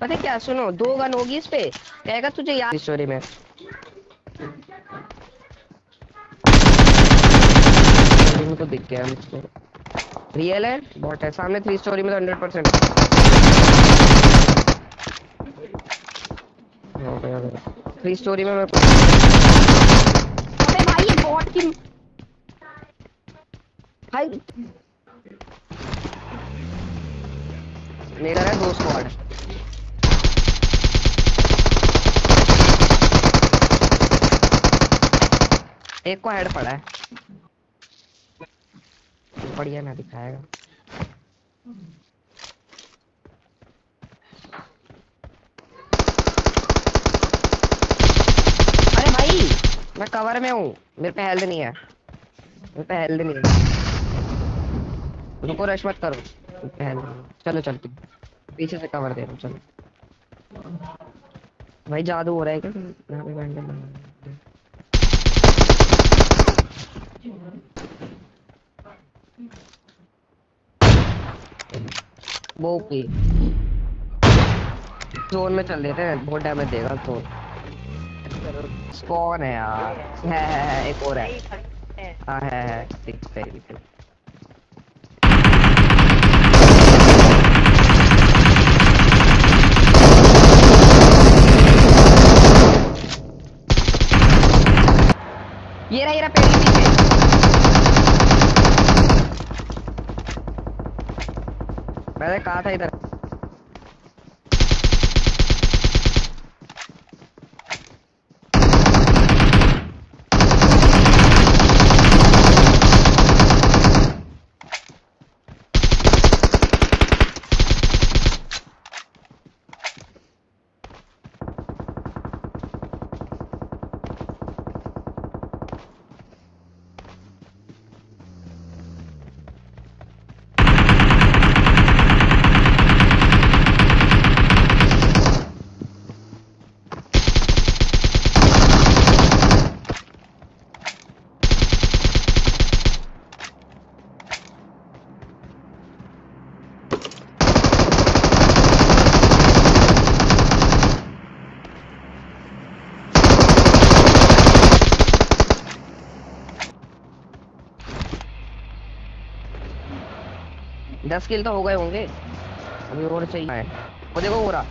पता क्या, सुनो, दो गन होगी इस पे। कहेगा तुझे याद स्टोरी में। में तो दिख गया मुझको। रियल है? बॉट है। सामने थ्री स्टोरी में तो हंड्रेड परसेंट हो गया। थ्री स्टोरी में मैं अबे भाई ये बॉट की भाई। मेरा है दो स्क्वाड एक को हेड पड़ा है। बढ़िया ना दिखाएगा अरे भाई मैं कवर में हूँ। मेरे पे हेल्थ नहीं है। मेरे पे हेल्थ नहीं है। रुको रश मत करो। हेल्थ चलो चलती पीछे से कवर दे रहा हूँ चलो। भाई, जादू हो रहा है क्या? यहाँ पे है। वो की। जोन में चल देते हैं। बहुत डैमेज देगा जोन स्पॉन है यार? है है है एक और है। हाँ। है है पे दिख पे ये रहा ये रहा पेड़ के पीछे मैंने कहा था इधर। दस किल तो हो गए होंगे। अभी और चाहिए। वो देखो हो रहा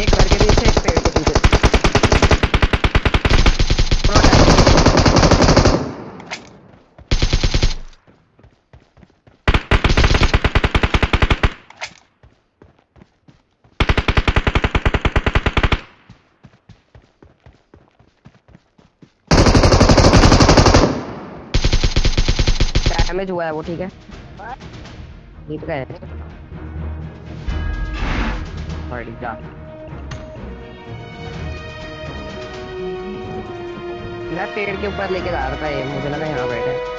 एक घर के पीछे एक पेड़ के पीछे डैमेज हुआ है वो ठीक है। जीत गए। मैं पेड़ के ऊपर लेके जा रहा था ये, मुझे लगा यहाँ बैठे।